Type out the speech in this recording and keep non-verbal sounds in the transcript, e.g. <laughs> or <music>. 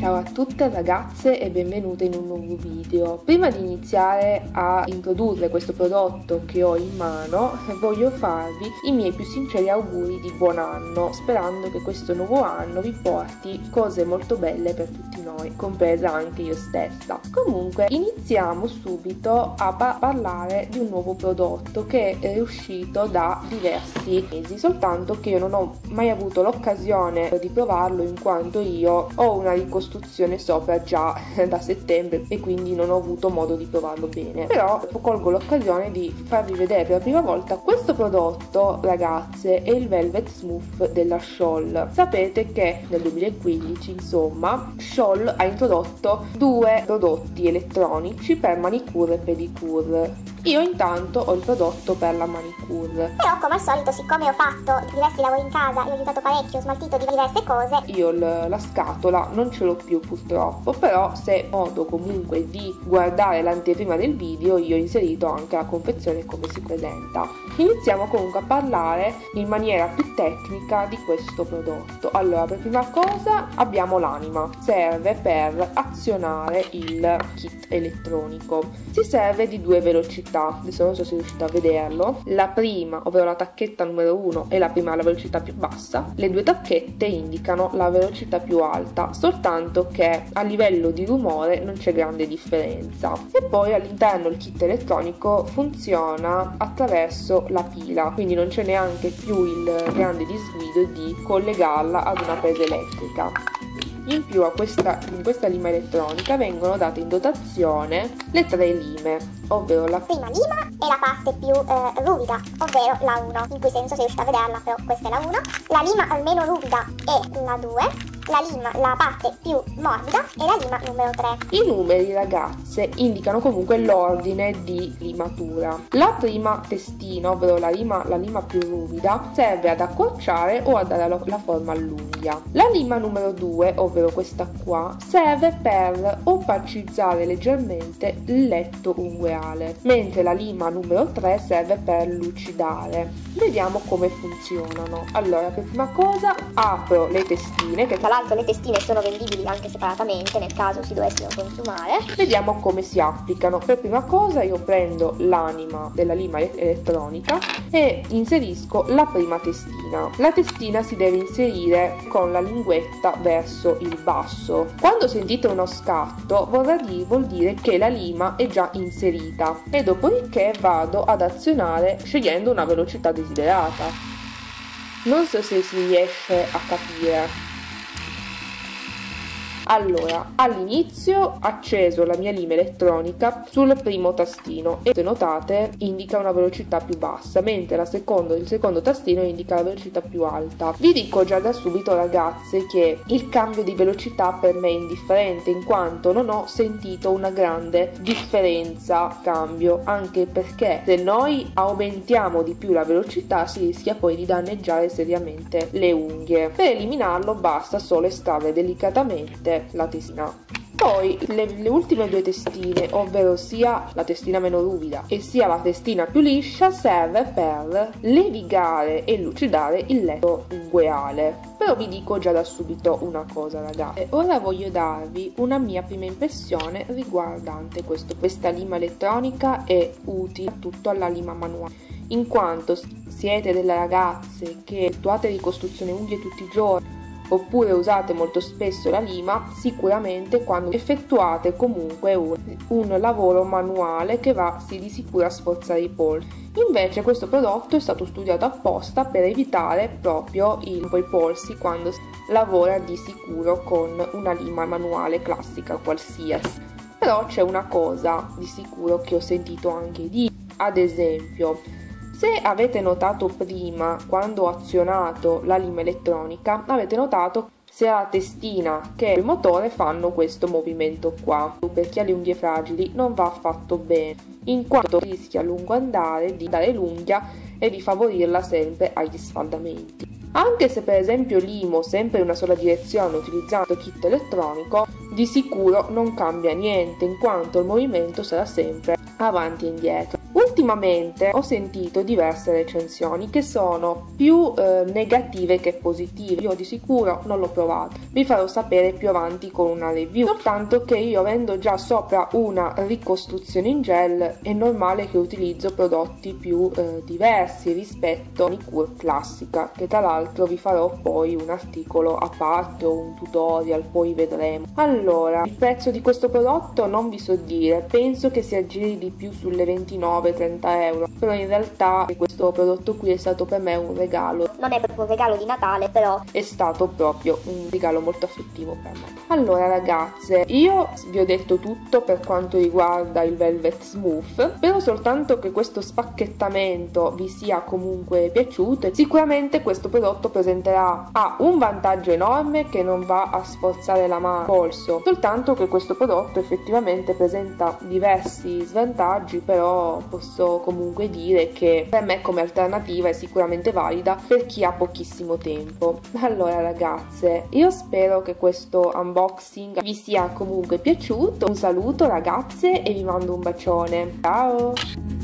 Ciao a tutte ragazze e benvenute in un nuovo video. Prima di iniziare a introdurre questo prodotto che ho in mano, <laughs> voglio farvi i miei più sinceri auguri di buon anno, sperando che questo nuovo anno vi porti cose molto belle per tutti noi, compresa anche io stessa. Comunque, iniziamo subito a pa parlare di un nuovo prodotto che è uscito da diversi mesi, soltanto che io non ho mai avuto l'occasione di provarlo in quanto io ho una ricostruzione costruzione sopra già <laughs> da settembre e quindi non ho avuto modo di provarlo bene. Però colgo l'occasione di farvi vedere per la prima volta questo prodotto ragazze è il Velvet Smooth della Scholl. Sapete che nel 2015 insomma Scholl ha introdotto due prodotti elettronici per manicure e pedicure io intanto ho il prodotto per la manicure. Però come al solito, siccome ho fatto diversi lavori in casa e ho aiutato parecchio, ho smaltito di diverse cose, io la scatola non ce l'ho più purtroppo, però se modo comunque di guardare l'anteprima del video, io ho inserito anche la confezione come si presenta. Iniziamo comunque a parlare in maniera più tecnica di questo prodotto. Allora, per prima cosa abbiamo l'anima, serve per azionare il kit elettronico. Si serve di due velocità velocità, adesso non so se riuscite a vederlo, la prima, ovvero la tacchetta numero 1 è la prima la velocità più bassa, le due tacchette indicano la velocità più alta, soltanto che a livello di rumore non c'è grande differenza. E poi all'interno il kit elettronico funziona attraverso la pila, quindi non c'è neanche più il grande disguido di collegarla ad una presa elettrica. In più questa, in questa lima elettronica vengono date in dotazione le tre lime, ovvero la prima lima è la parte più eh, ruvida, ovvero la 1, in cui senso se riuscite a vederla, però questa è la 1. La lima almeno ruvida è la 2 la lima, la parte più morbida e la lima numero 3. I numeri, ragazze, indicano comunque l'ordine di limatura. La prima testina, ovvero la lima, la lima più ruvida, serve ad accorciare o a dare la forma all'unghia. La lima numero 2, ovvero questa qua, serve per opacizzare leggermente il letto ungueale, mentre la lima numero 3 serve per lucidare. Vediamo come funzionano. Allora, per prima cosa apro le testine, che tra l'altro l'altro le testine sono vendibili anche separatamente nel caso si dovessero consumare. Vediamo come si applicano. Per prima cosa io prendo l'anima della lima elettronica e inserisco la prima testina. La testina si deve inserire con la linguetta verso il basso. Quando sentite uno scatto vorrà dire, vuol dire che la lima è già inserita e dopodiché vado ad azionare scegliendo una velocità desiderata. Non so se si riesce a capire. Allora, all'inizio acceso la mia lima elettronica sul primo tastino e se notate indica una velocità più bassa, mentre secondo, il secondo tastino indica la velocità più alta. Vi dico già da subito ragazze che il cambio di velocità per me è indifferente in quanto non ho sentito una grande differenza cambio, anche perché se noi aumentiamo di più la velocità si rischia poi di danneggiare seriamente le unghie. Per eliminarlo basta solo estrarre delicatamente la testina. Poi le, le, ultime due testine, ovvero sia la testina meno ruvida e sia la testina più liscia, serve per levigare e lucidare il letto ungueale. Però vi dico già da subito una cosa ragazzi. Ora voglio darvi una mia prima impressione riguardante questo. Questa lima elettronica è utile soprattutto alla lima manuale, in quanto siete delle ragazze che effettuate ricostruzione unghie tutti i giorni oppure usate molto spesso la lima, sicuramente quando effettuate comunque un, un lavoro manuale che va sì, di sicuro a sforzare i polsi. Invece questo prodotto è stato studiato apposta per evitare proprio i, polsi quando si lavora di sicuro con una lima manuale classica qualsiasi. Però c'è una cosa di sicuro che ho sentito anche di, ad esempio, se avete notato prima, quando ho azionato la lima elettronica, avete notato sia la testina che il motore fanno questo movimento qua. Per chi ha le unghie fragili non va affatto bene, in quanto rischia a lungo andare di dare l'unghia e di favorirla sempre agli sfaldamenti. Anche se per esempio limo sempre in una sola direzione utilizzando kit elettronico, di sicuro non cambia niente in quanto il movimento sarà sempre avanti e indietro. Ultima ultimamente ho sentito diverse recensioni che sono più eh, negative che positive. Io di sicuro non l'ho provato. Vi farò sapere più avanti con una review. Soltanto che io avendo già sopra una ricostruzione in gel è normale che utilizzo prodotti più eh, diversi rispetto alla Manicure classica, che tra l'altro vi farò poi un articolo a parte o un tutorial, poi vedremo. Allora, il prezzo di questo prodotto non vi so dire, penso che si aggiri di più sulle 29-30 euro, però in realtà questo prodotto qui è stato per me un regalo. Non è proprio un regalo di Natale, però è stato proprio un regalo molto affettivo per me. Allora ragazze, io vi ho detto tutto per quanto riguarda il Velvet Smooth, spero soltanto che questo spacchettamento vi sia comunque piaciuto e sicuramente questo prodotto presenterà ha un vantaggio enorme che non va a sforzare la mano polso, soltanto che questo prodotto effettivamente presenta diversi svantaggi, però posso comunque dire che per me come alternativa è sicuramente valida per chi ha pochissimo tempo. Allora ragazze, io spero che questo unboxing vi sia comunque piaciuto. Un saluto ragazze e vi mando un bacione. Ciao!